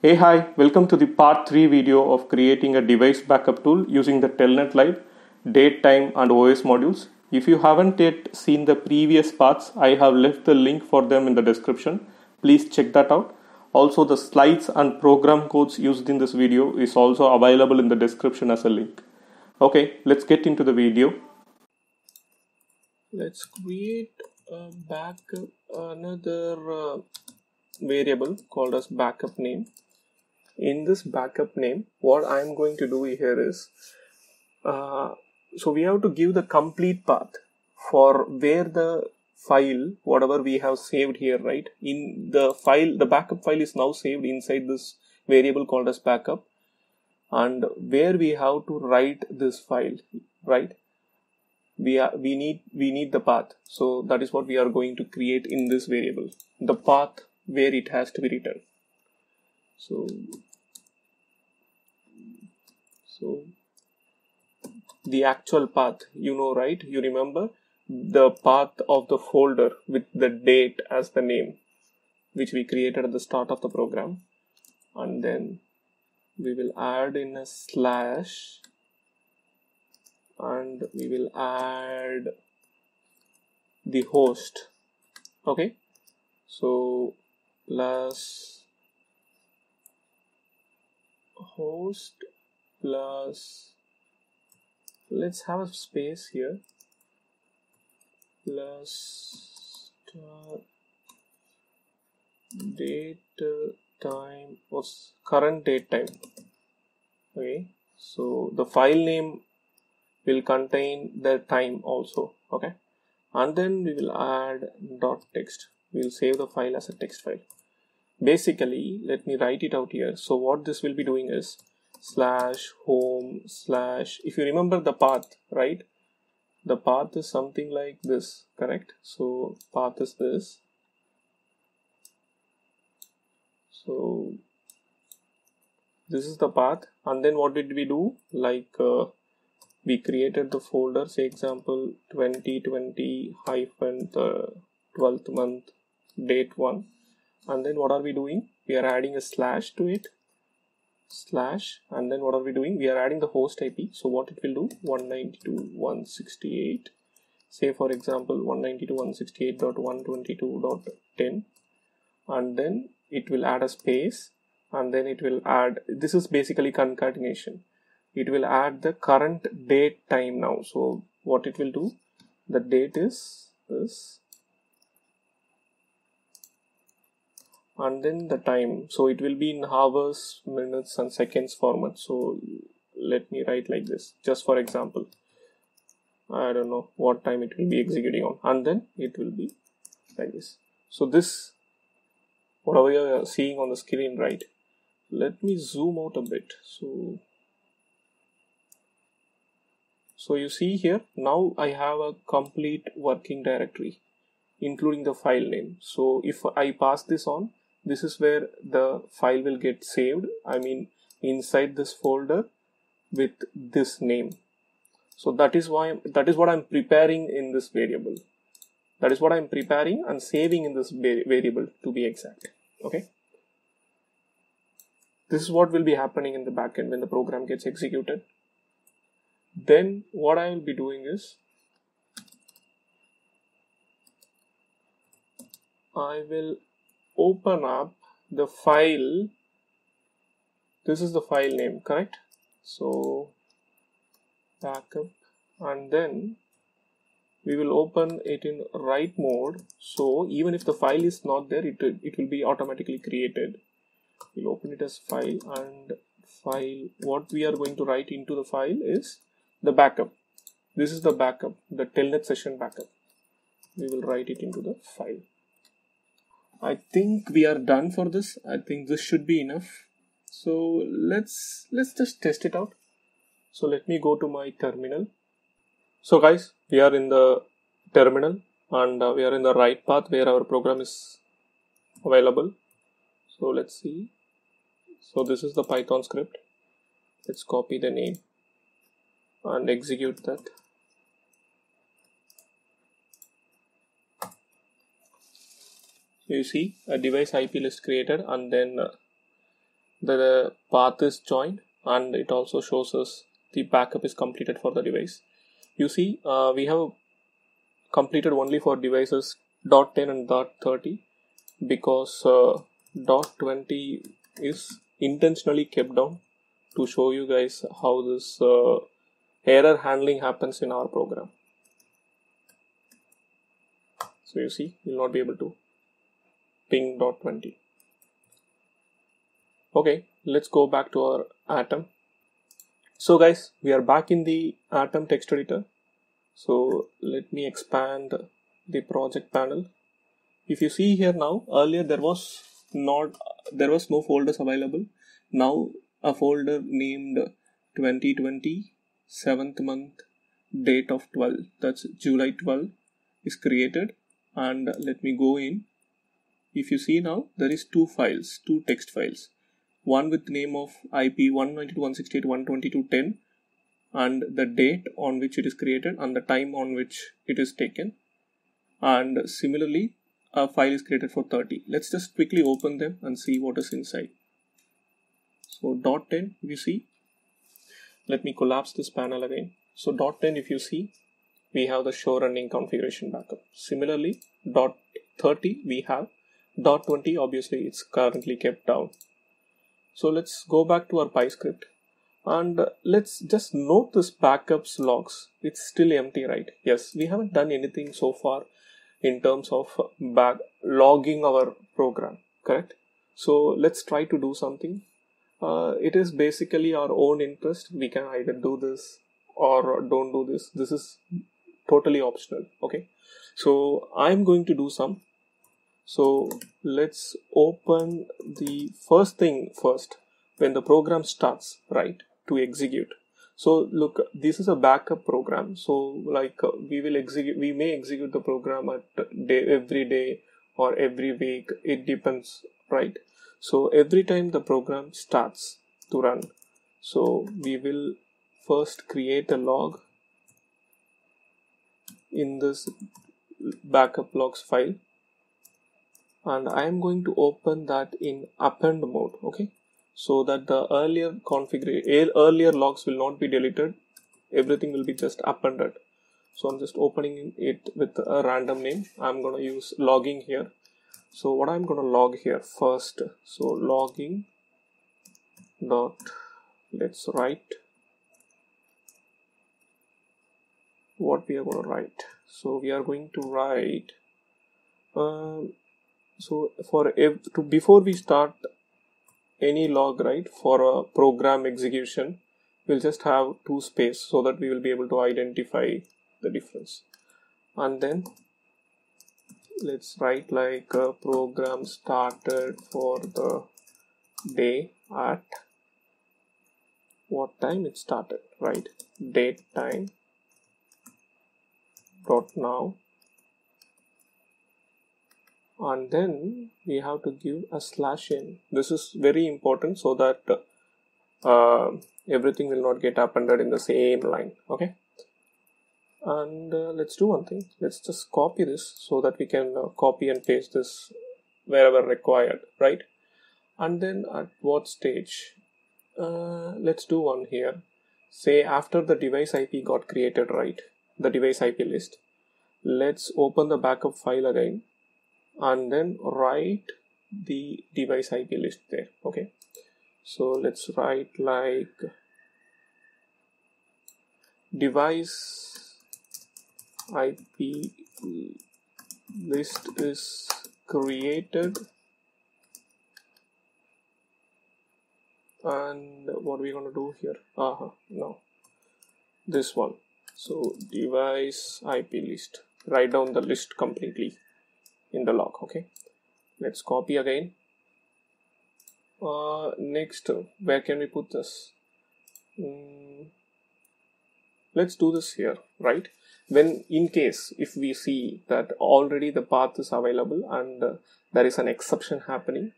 Hey hi, welcome to the part 3 video of creating a device backup tool using the Telnetlib, date, time and OS modules. If you haven't yet seen the previous parts, I have left the link for them in the description. Please check that out. Also the slides and program codes used in this video is also available in the description as a link. Okay, let's get into the video. Let's create a backup another uh, variable called as backup name in this backup name what I'm going to do here is uh, so we have to give the complete path for where the file whatever we have saved here right? In the file the backup file is now saved inside this variable called as backup. And where we have to write this file right? We are we need we need the path. So that is what we are going to create in this variable the path where it has to be written. So so the actual path you know right? You remember? The path of the folder with the date as the name which we created at the start of the program. And then we will add in a slash. And we will add the host. Okay? So plus host plus let's have a space here. Plus star date uh, time was current date time? Okay so the file name will contain the time also okay? And then we will add dot text. We will save the file as a text file. Basically let me write it out here. So what this will be doing is slash home slash if you remember the path right? The path is something like this correct? So path is this. So this is the path. And then what did we do? Like uh, we created the folder say example 2020 hyphen the 12th month date one. And then what are we doing? We are adding a slash to it slash and then what are we doing? We are adding the host ip so what it will do? 192.168 say for example 192.168.122.10 and then it will add a space and then it will add this is basically concatenation. It will add the current date time now. So what it will do? The date is this and then the time. So it will be in hours minutes and seconds format. So let me write like this. Just for example I don't know what time it will be executing on. And then it will be like this. So this whatever you are seeing on the screen right? Let me zoom out a bit. So so you see here now I have a complete working directory including the file name. So if I pass this on this is where the file will get saved. I mean inside this folder with this name. So that is why that is what I'm preparing in this variable. That is what I'm preparing and saving in this variable to be exact. Okay? This is what will be happening in the backend when the program gets executed. Then what I will be doing is I will open up the file. This is the file name correct? So backup and then we will open it in write mode. So even if the file is not there it, it will be automatically created. We'll open it as file and file what we are going to write into the file is the backup. This is the backup the telnet session backup. We will write it into the file I think we are done for this. I think this should be enough. So let's let's just test it out. So let me go to my terminal. So guys, we are in the terminal and uh, we are in the right path where our program is available. So let's see. So this is the Python script. Let's copy the name and execute that. You see a device IP list created and then uh, the path is joined and it also shows us the backup is completed for the device. You see uh, we have completed only for devices dot 10 and dot 30 because uh, dot 20 is intentionally kept down to show you guys how this uh, error handling happens in our program. So you see you'll not be able to ping dot 20 okay let's go back to our atom. So guys we are back in the atom text editor. So let me expand the project panel. If you see here now earlier there was not there was no folders available. Now a folder named 2020 7th month date of 12 that's july 12 is created. And let me go in if you see now there is two files two text files. One with the name of ip 192.168.122.10 and the date on which it is created and the time on which it is taken. And similarly a file is created for 30 let's just quickly open them and see what is inside. So dot 10 you see. Let me collapse this panel again. So dot 10 if you see we have the show running configuration backup. Similarly dot 30 we have dot 20 obviously it's currently kept down. So let's go back to our PyScript. And let's just note this backups logs. It's still empty right? Yes we haven't done anything so far in terms of back logging our program correct? So let's try to do something. Uh, it is basically our own interest. We can either do this or don't do this. This is totally optional okay? So i'm going to do some so let's open the first thing first when the program starts right to execute. So look this is a backup program. So like uh, we will execute we may execute the program at day every day or every week. It depends right? So every time the program starts to run so we will first create a log in this backup logs file and I am going to open that in append mode okay? So that the earlier configuration earlier logs will not be deleted. Everything will be just appended. So i'm just opening it with a random name. I'm going to use logging here. So what i'm going to log here first so logging dot let's write what we are going to write. So we are going to write um, so for ev- to before we start any log right for a program execution we'll just have two space so that we will be able to identify the difference. And then let's write like a program started for the day at what time it started right? Date time dot now and then we have to give a slash in. This is very important so that uh, everything will not get appended in the same line okay? And uh, let's do one thing. Let's just copy this so that we can uh, copy and paste this wherever required right? And then at what stage? Uh, let's do one here. Say after the device ip got created right? The device ip list. Let's open the backup file again and then write the device IP list there okay? So let's write like device IP list is created and what are we gonna do here? Uh -huh, no. This one. So device IP list. Write down the list completely in the log okay? Let's copy again. Uh, next where can we put this? Mm, let's do this here right? When in case if we see that already the path is available and uh, there is an exception happening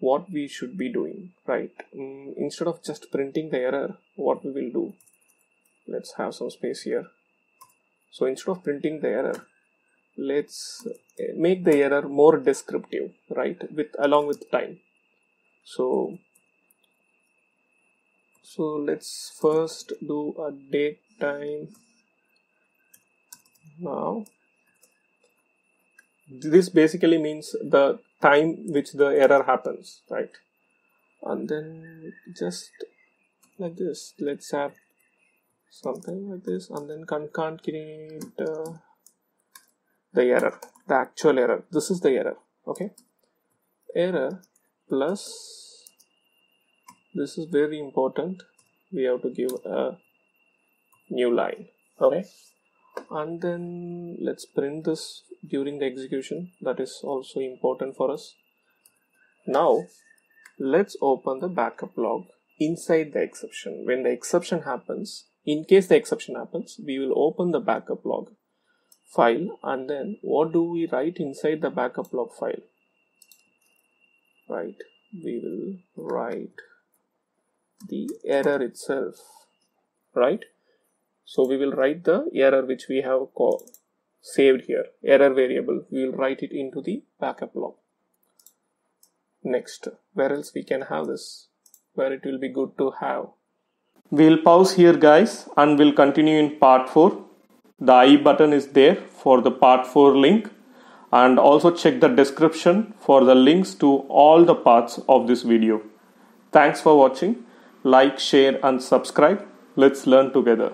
what we should be doing right? Mm, instead of just printing the error what we will do? Let's have some space here. So instead of printing the error let's make the error more descriptive right with along with time. So so let's first do a date time now. This basically means the time which the error happens right? And then just like this let's have something like this and then concatenate uh, the error the actual error. This is the error okay? Error plus this is very important. We have to give a new line okay? And then let's print this during the execution. That is also important for us. Now let's open the backup log inside the exception. When the exception happens in case the exception happens we will open the backup log file and then what do we write inside the backup log file? Right we will write the error itself right? So we will write the error which we have called saved here error variable we will write it into the backup log. Next where else we can have this? Where it will be good to have? We'll pause here guys and we'll continue in part 4 the i button is there for the part 4 link. And also check the description for the links to all the parts of this video. Thanks for watching. Like share and subscribe. Let's learn together